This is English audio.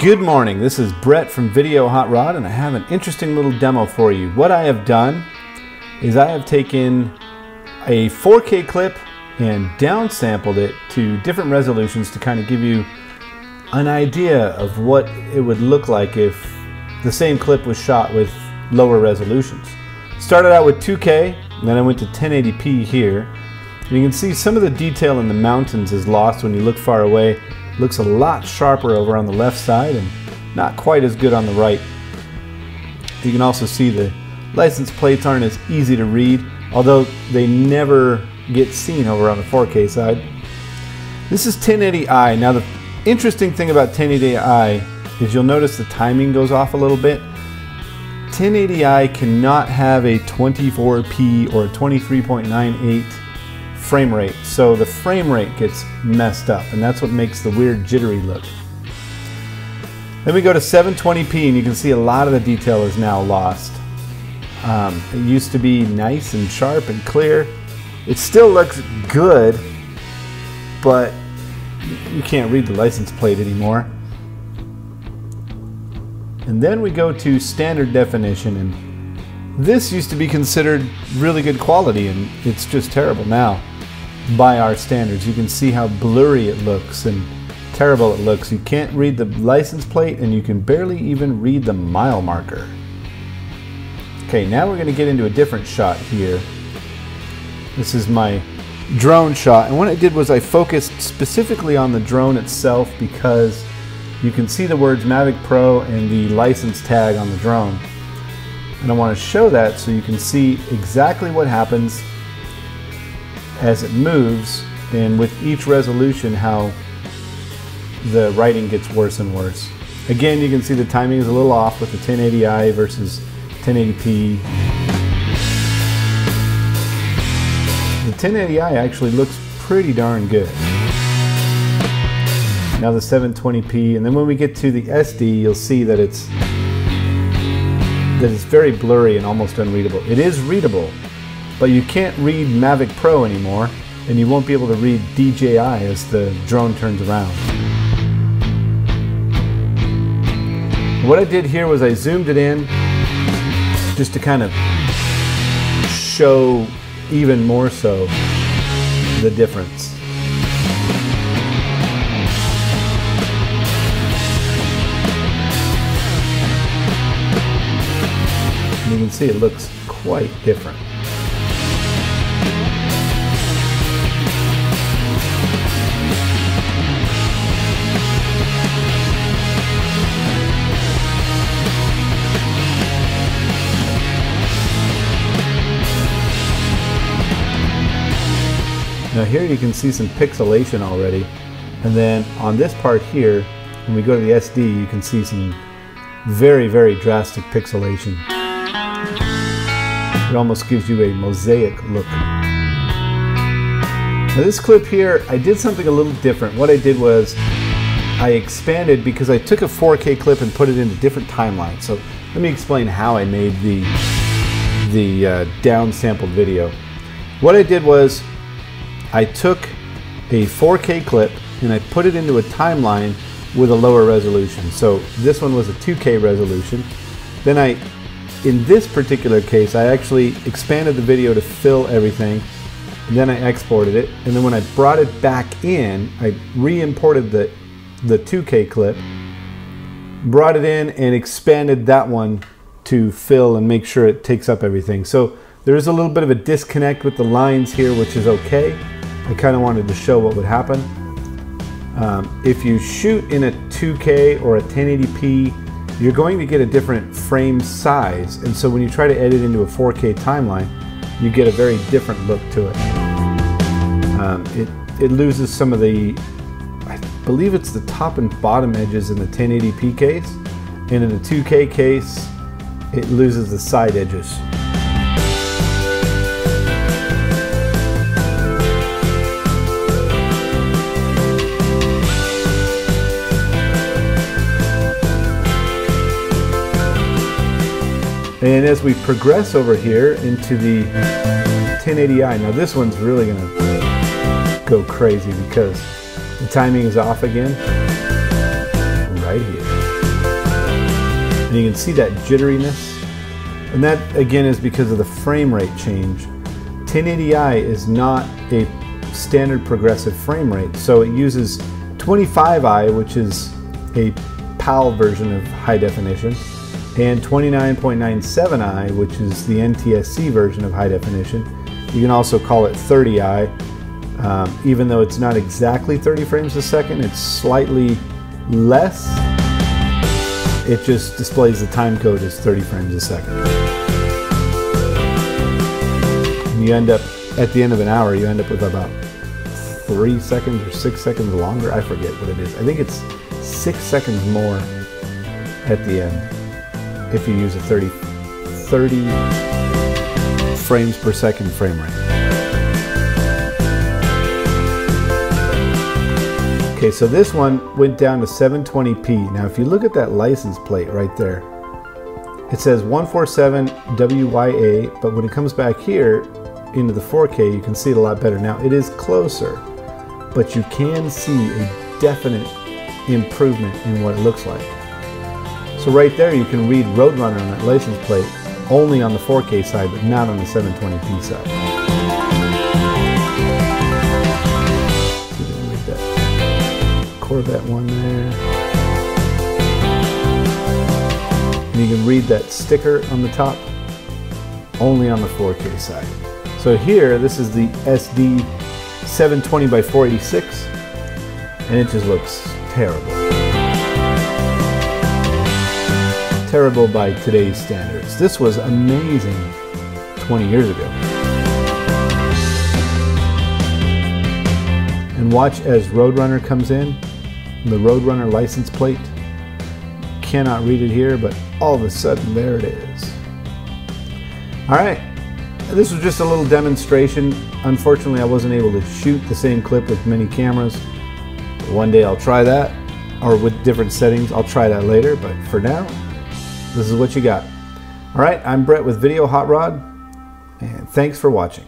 Good morning, this is Brett from Video Hot Rod and I have an interesting little demo for you. What I have done is I have taken a 4K clip and downsampled it to different resolutions to kind of give you an idea of what it would look like if the same clip was shot with lower resolutions. Started out with 2K, then I went to 1080p here. And you can see some of the detail in the mountains is lost when you look far away. Looks a lot sharper over on the left side and not quite as good on the right. You can also see the license plates aren't as easy to read, although they never get seen over on the 4K side. This is 1080i. Now the interesting thing about 1080i is you'll notice the timing goes off a little bit. 1080i cannot have a 24p or a 23.98 frame rate. So the frame rate gets messed up and that's what makes the weird jittery look. Then we go to 720p and you can see a lot of the detail is now lost. Um, it used to be nice and sharp and clear. It still looks good, but you can't read the license plate anymore. And then we go to standard definition and this used to be considered really good quality and it's just terrible now by our standards. You can see how blurry it looks and terrible it looks. You can't read the license plate and you can barely even read the mile marker. Okay, now we're going to get into a different shot here. This is my drone shot and what I did was I focused specifically on the drone itself because you can see the words Mavic Pro and the license tag on the drone. And I want to show that so you can see exactly what happens as it moves and with each resolution how the writing gets worse and worse. Again, you can see the timing is a little off with the 1080i versus 1080p. The 1080i actually looks pretty darn good. Now the 720p, and then when we get to the SD, you'll see that it's that it's very blurry and almost unreadable. It is readable, but you can't read Mavic Pro anymore, and you won't be able to read DJI as the drone turns around. What I did here was I zoomed it in just to kind of show even more so the difference. You can see it looks quite different. Now here you can see some pixelation already. And then on this part here, when we go to the SD, you can see some very, very drastic pixelation. It almost gives you a mosaic look. Now this clip here, I did something a little different. What I did was I expanded because I took a 4K clip and put it into different timeline. So let me explain how I made the, the uh, downsampled video. What I did was I took a 4K clip and I put it into a timeline with a lower resolution. So this one was a 2K resolution. Then I, in this particular case, I actually expanded the video to fill everything. Then I exported it. And then when I brought it back in, I re-imported the, the 2K clip, brought it in and expanded that one to fill and make sure it takes up everything. So there is a little bit of a disconnect with the lines here, which is okay. I kind of wanted to show what would happen. Um, if you shoot in a 2K or a 1080p, you're going to get a different frame size. And so when you try to edit into a 4K timeline, you get a very different look to it. Um, it, it loses some of the, I believe it's the top and bottom edges in the 1080p case. And in the 2K case, it loses the side edges. And as we progress over here into the 1080i, now this one's really gonna go crazy because the timing is off again right here. And you can see that jitteriness. And that again is because of the frame rate change. 1080i is not a standard progressive frame rate, so it uses 25i, which is a PAL version of high definition, and 29.97i, which is the NTSC version of high definition. You can also call it 30i. Um, even though it's not exactly 30 frames a second, it's slightly less. It just displays the time code as 30 frames a second. And you end up, at the end of an hour, you end up with about three seconds or six seconds longer. I forget what it is. I think it's six seconds more at the end if you use a 30, 30 frames per second frame rate. Okay, so this one went down to 720p. Now, if you look at that license plate right there, it says 147 WYA, but when it comes back here into the 4K, you can see it a lot better. Now, it is closer, but you can see a definite improvement in what it looks like. So right there, you can read Roadrunner on that license plate only on the 4K side, but not on the 720p side. Corvette one there. And you can read that sticker on the top only on the 4K side. So here, this is the SD 720 by 486 and it just looks terrible. Terrible by today's standards. This was amazing 20 years ago. And watch as Roadrunner comes in the Roadrunner license plate. Cannot read it here, but all of a sudden there it is. All right, this was just a little demonstration. Unfortunately, I wasn't able to shoot the same clip with many cameras. One day I'll try that, or with different settings. I'll try that later, but for now, this is what you got. All right, I'm Brett with Video Hot Rod, and thanks for watching.